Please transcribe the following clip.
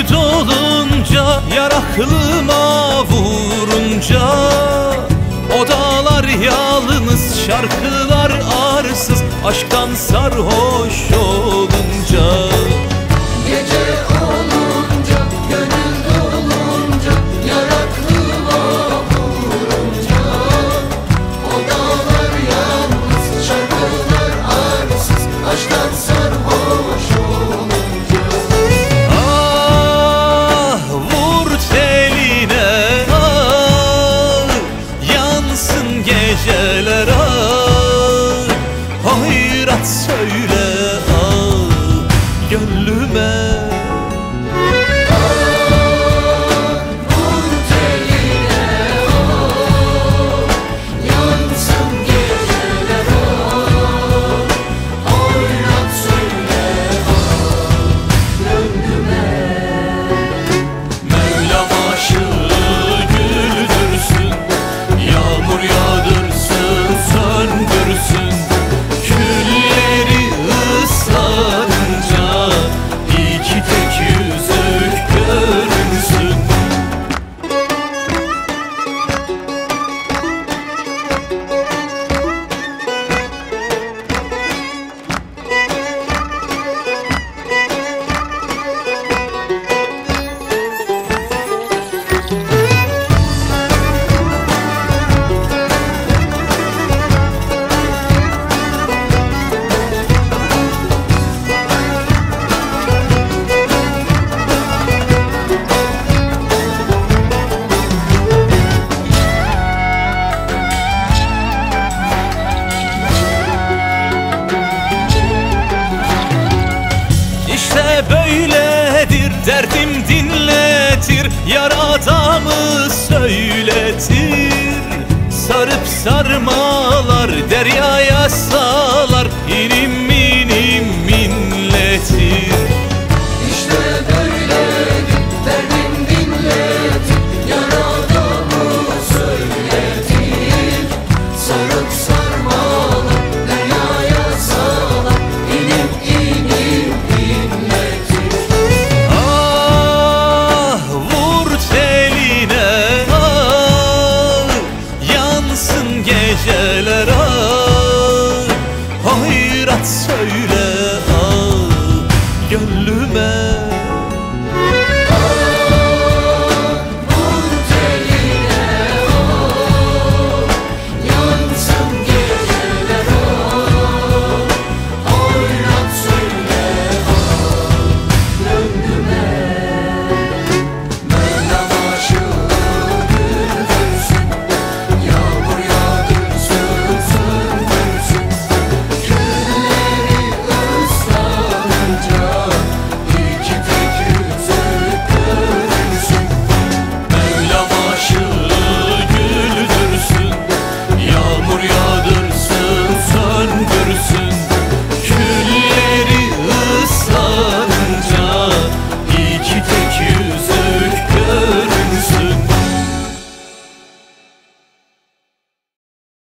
Mürit olunca yar aklıma vurunca Odalar yalnız şarkılar arsız Aşktan sarhoş ol hayat söyle Derdim dinletir Yaradamı söyletir. Sarıp sarmalar deryaya sar. 这了